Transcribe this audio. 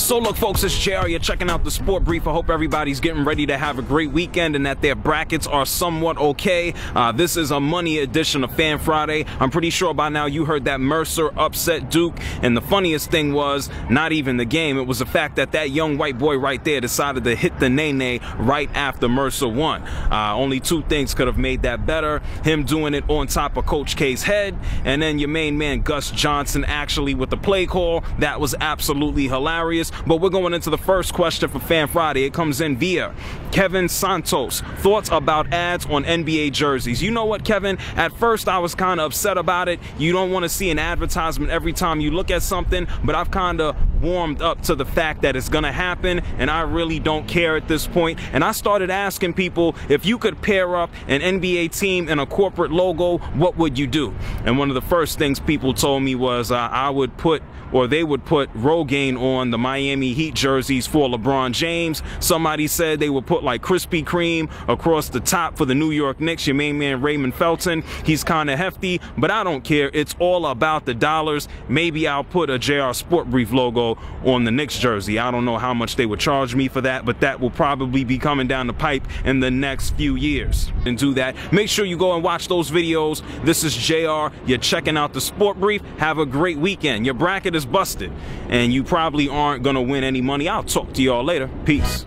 So look, folks, it's JR. You're checking out the Sport Brief. I hope everybody's getting ready to have a great weekend and that their brackets are somewhat okay. Uh, this is a money edition of Fan Friday. I'm pretty sure by now you heard that Mercer upset Duke. And the funniest thing was not even the game. It was the fact that that young white boy right there decided to hit the nay-nay right after Mercer won. Uh, only two things could have made that better. Him doing it on top of Coach K's head, and then your main man Gus Johnson actually with the play call. That was absolutely hilarious. But we're going into the first question for Fan Friday. It comes in via Kevin Santos. Thoughts about ads on NBA jerseys? You know what, Kevin? At first, I was kind of upset about it. You don't want to see an advertisement every time you look at something, but I've kind of warmed up to the fact that it's going to happen, and I really don't care at this point. And I started asking people if you could pair up an NBA team and a corporate logo, what would you do? And one of the first things people told me was uh, I would put, or they would put Rogaine on the Miami Heat jerseys for LeBron James. Somebody said they would put like Krispy Kreme across the top for the New York Knicks. Your main man Raymond Felton, he's kind of hefty, but I don't care. It's all about the dollars. Maybe I'll put a JR Sport Brief logo on the Knicks jersey. I don't know how much they would charge me for that, but that will probably be coming down the pipe in the next few years. And do that. Make sure you go and watch those videos. This is JR. You're checking out the Sport Brief. Have a great weekend. Your bracket is busted, and you probably aren't going to win any money. I'll talk to y'all later. Peace.